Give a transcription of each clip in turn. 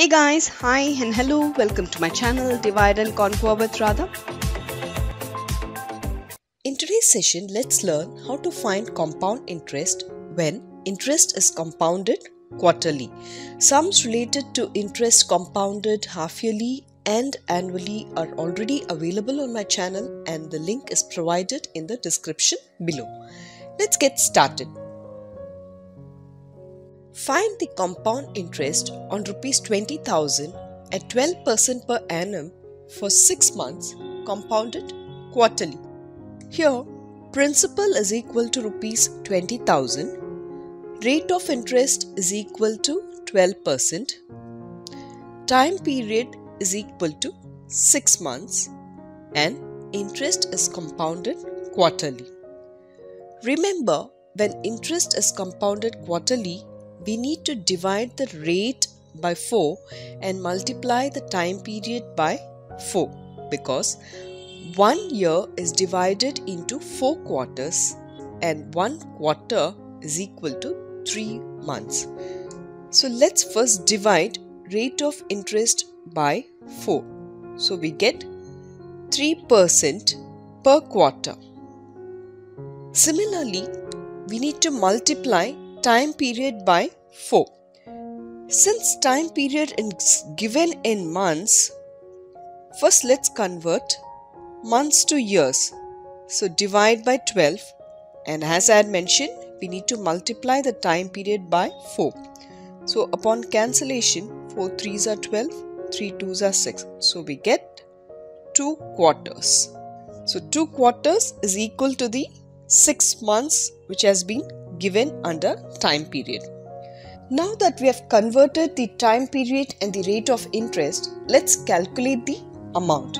Hey guys, hi and hello, welcome to my channel Divide and Conquer with Radha. In today's session, let's learn how to find compound interest when interest is compounded quarterly. Sums related to interest compounded half yearly and annually are already available on my channel and the link is provided in the description below. Let's get started. Find the compound interest on rupees 20,000 at 12% per annum for 6 months compounded quarterly. Here, principal is equal to rupees 20,000, rate of interest is equal to 12%, time period is equal to 6 months, and interest is compounded quarterly. Remember, when interest is compounded quarterly, we need to divide the rate by 4 and multiply the time period by 4 because one year is divided into 4 quarters and one quarter is equal to 3 months. So let's first divide rate of interest by 4. So we get 3% per quarter. Similarly, we need to multiply time period by 4. Since time period is given in months, first let's convert months to years. So divide by 12 and as I had mentioned, we need to multiply the time period by 4. So upon cancellation, 4 3s are 12, 3 2s are 6. So we get 2 quarters. So 2 quarters is equal to the 6 months which has been given under time period. Now that we have converted the time period and the rate of interest, let's calculate the amount.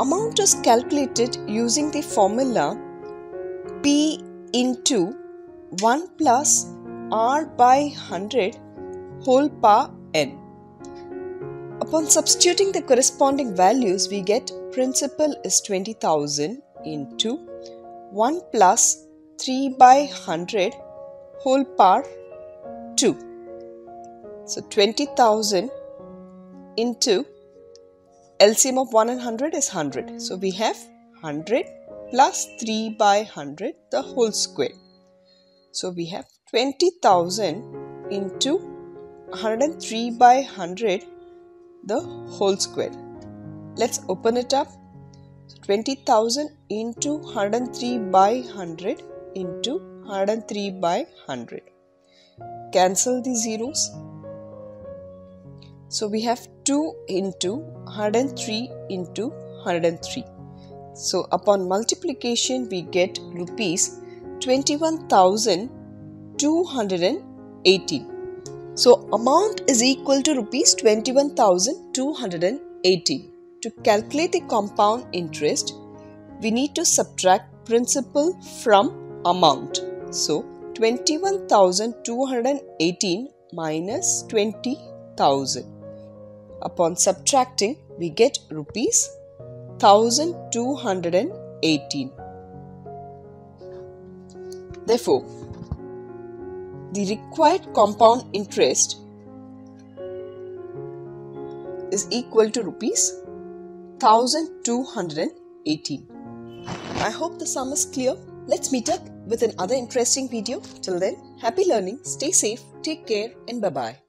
Amount is calculated using the formula P into 1 plus R by 100 whole power n. Upon substituting the corresponding values, we get principal is 20,000 into 1 plus 3 by 100 whole power 2. So 20,000 into LCM of 1 and 100 is 100. So we have 100 plus 3 by 100 the whole square. So we have 20,000 into 103 by 100 the whole square. Let's open it up. 20,000 into 103 by 100 into 103 by 100. Cancel the zeros. So we have 2 into 103 into 103. So upon multiplication we get rupees 21,218. So amount is equal to rupees 21,218. To calculate the compound interest, we need to subtract principal from amount. So 21,218 minus 20,000. Upon subtracting, we get rupees 1218. Therefore, the required compound interest is equal to rupees 1218. I hope the sum is clear. Let's meet up with another interesting video. Till then, happy learning, stay safe, take care, and bye bye.